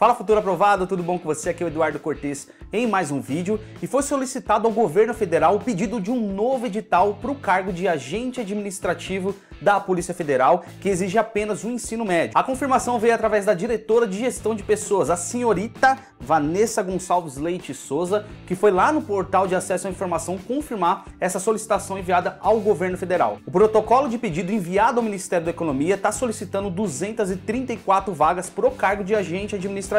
Fala futuro aprovado, tudo bom com você? Aqui é o Eduardo Cortes em mais um vídeo e foi solicitado ao governo federal o pedido de um novo edital para o cargo de agente administrativo da Polícia Federal, que exige apenas o um ensino médio. A confirmação veio através da diretora de gestão de pessoas, a senhorita Vanessa Gonçalves Leite Souza, que foi lá no portal de acesso à informação confirmar essa solicitação enviada ao governo federal. O protocolo de pedido enviado ao Ministério da Economia está solicitando 234 vagas para o cargo de agente administrativo,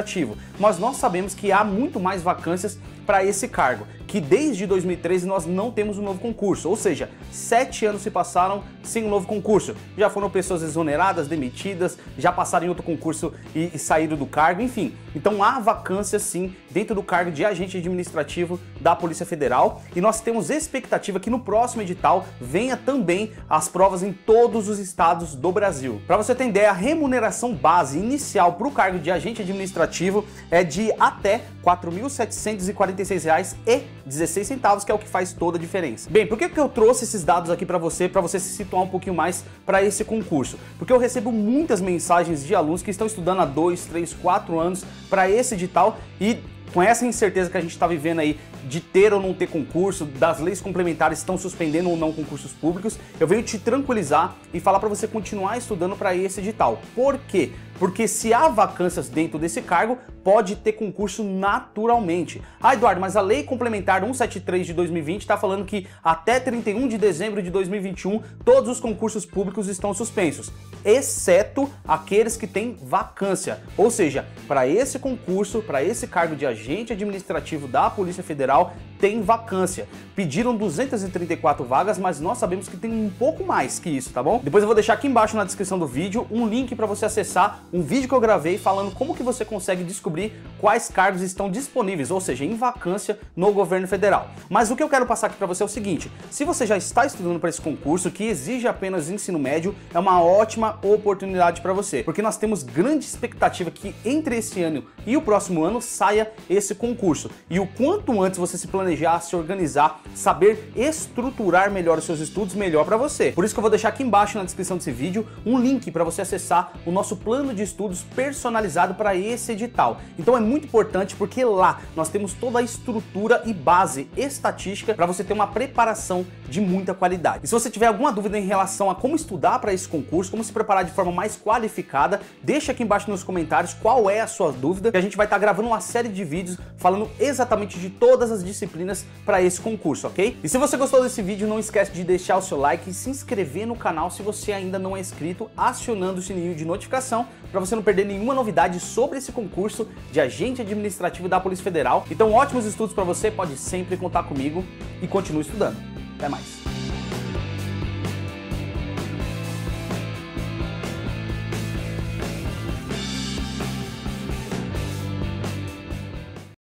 mas nós sabemos que há muito mais vacâncias para esse cargo que desde 2013 nós não temos um novo concurso, ou seja, sete anos se passaram sem um novo concurso. Já foram pessoas exoneradas, demitidas, já passaram em outro concurso e, e saíram do cargo, enfim. Então há vacância sim dentro do cargo de agente administrativo da Polícia Federal e nós temos expectativa que no próximo edital venha também as provas em todos os estados do Brasil. Para você ter ideia, a remuneração base inicial para o cargo de agente administrativo é de até R$ 4.746,00 16 centavos, que é o que faz toda a diferença. Bem, por que, que eu trouxe esses dados aqui para você, para você se situar um pouquinho mais para esse concurso? Porque eu recebo muitas mensagens de alunos que estão estudando há 2, 3, 4 anos para esse edital e com essa incerteza que a gente está vivendo aí de ter ou não ter concurso, das leis complementares estão suspendendo ou não concursos públicos, eu venho te tranquilizar e falar para você continuar estudando para esse edital. Por quê? Porque se há vacâncias dentro desse cargo, pode ter concurso naturalmente. Ah, Eduardo, mas a Lei Complementar 173 de 2020 está falando que até 31 de dezembro de 2021 todos os concursos públicos estão suspensos, exceto aqueles que têm vacância. Ou seja, para esse concurso, para esse cargo de agente administrativo da Polícia Federal, tem vacância. Pediram 234 vagas, mas nós sabemos que tem um pouco mais que isso, tá bom? Depois eu vou deixar aqui embaixo na descrição do vídeo um link para você acessar um vídeo que eu gravei falando como que você consegue descobrir quais cargos estão disponíveis, ou seja, em vacância no governo federal. Mas o que eu quero passar aqui para você é o seguinte: se você já está estudando para esse concurso que exige apenas ensino médio, é uma ótima oportunidade para você, porque nós temos grande expectativa que entre esse ano e o próximo ano saia esse concurso. E o quanto antes você se planejar, se organizar, saber estruturar melhor os seus estudos, melhor para você. Por isso que eu vou deixar aqui embaixo na descrição desse vídeo um link para você acessar o nosso plano de estudos personalizado para esse edital. Então é muito importante porque lá nós temos toda a estrutura e base estatística para você ter uma preparação de muita qualidade. E se você tiver alguma dúvida em relação a como estudar para esse concurso, como se preparar de forma mais qualificada, deixa aqui embaixo nos comentários qual é a sua dúvida, que a gente vai estar tá gravando uma série de vídeos falando exatamente de todas as disciplinas para esse concurso, ok? E se você gostou desse vídeo, não esquece de deixar o seu like e se inscrever no canal se você ainda não é inscrito, acionando o sininho de notificação para você não perder nenhuma novidade sobre esse concurso de agente administrativo da Polícia Federal. Então, ótimos estudos para você, pode sempre contar comigo e continue estudando. Até mais.